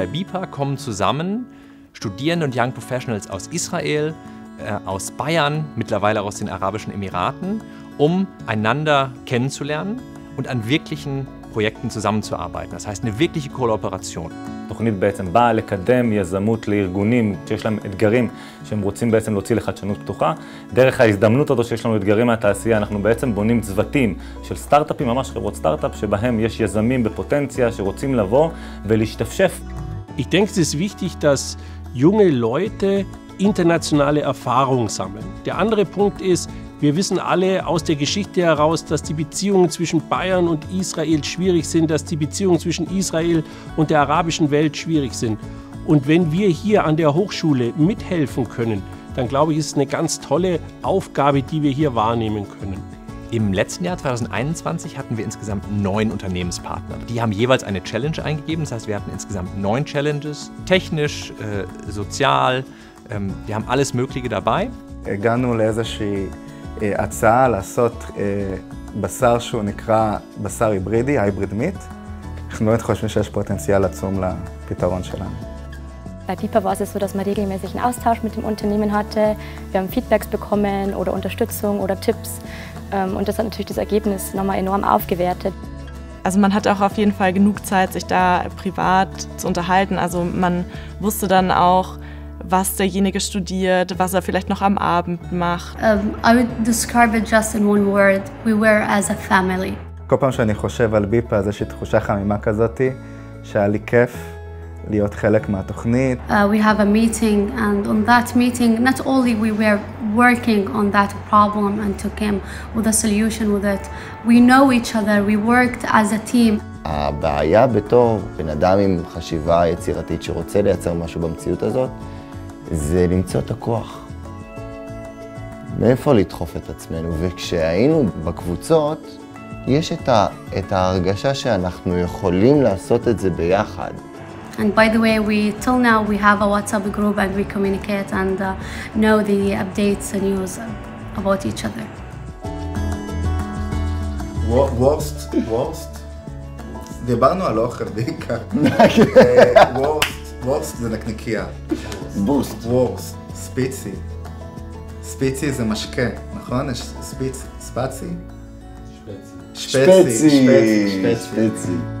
Bei BIPA kommen zusammen Studierende und Young Professionals aus Israel, äh, aus Bayern, mittlerweile aus den Arabischen Emiraten, um einander kennenzulernen und an wirklichen Projekten zusammenzuarbeiten. Das heißt eine wirkliche Kooperation. התוכנית בעצם באה לקדם יזמות לארגונים שיש להם אתגרים שהם רוצים בעצם להוציא לחדשנות פתוחה. דרך ההזדמנות הזו שיש לנו אתגרים מהתעשייה, אנחנו בעצם בונים צוותים של סטארט-אפים, ממש חברות סטארט-אפ, שבהם יש יזמים בפוטנציה שרוצים לבוא ולהשתפשף. ich denke, es ist wichtig, dass junge Leute internationale Erfahrung sammeln. Der andere Punkt ist, wir wissen alle aus der Geschichte heraus, dass die Beziehungen zwischen Bayern und Israel schwierig sind, dass die Beziehungen zwischen Israel und der arabischen Welt schwierig sind. Und wenn wir hier an der Hochschule mithelfen können, dann glaube ich, ist es eine ganz tolle Aufgabe, die wir hier wahrnehmen können. Im letzten Jahr 2021 hatten wir insgesamt neun Unternehmenspartner. Die haben jeweils eine Challenge eingegeben. Das heißt, wir hatten insgesamt neun Challenges, technisch, äh, sozial. Ähm, wir haben alles Mögliche dabei. הגענו לאיזושהי הצעה לעשות בשר שהוא נקרא בשר היברידי, הייבריד מיט. אנחנו באמת חושבים שיש פוטנציאל עצום לפתרון שלנו. Bei BIPA war es so, dass man regelmäßig einen Austausch mit dem Unternehmen hatte. Wir haben Feedbacks bekommen oder Unterstützung oder Tipps. Ähm, und das hat natürlich das Ergebnis nochmal enorm aufgewertet. Also man hatte auch auf jeden Fall genug Zeit, sich da privat zu unterhalten. Also man wusste dann auch, was derjenige studiert, was er vielleicht noch am Abend macht. Um, I would describe it just in one word. We were as a family. כל פעם שאני חושב על ביפה, אז יש לי תחושה חמימה כזאתי, שהיה לי כיף להיות חלק מהתוכנית. Uh, we have a meeting and on that meeting not only we were working on that problem and to come with a solution with it, we know each other, we worked as a team. הבעיה בתור בן אדם עם חשיבה יצירתית שרוצה לייצר משהו במציאות הזאת, זה למצוא את הכוח. מאיפה לדחוף את עצמנו? וכשהיינו בקבוצות, יש את, ה, את ההרגשה שאנחנו יכולים לעשות את זה ביחד. And by the way, we till now we have a WhatsApp group and we communicate and uh, know the updates and news about each other. וורסט, וורסט, דיברנו על אוכל בעיקר. וורסט, וורסט זה נקניקייה. בוסט. וורסט, ספיצי. ספיצי זה משקה, נכון? יש ספיץ, ספצי? שפצי. שפצי, שפצי, שפצי. שפצי.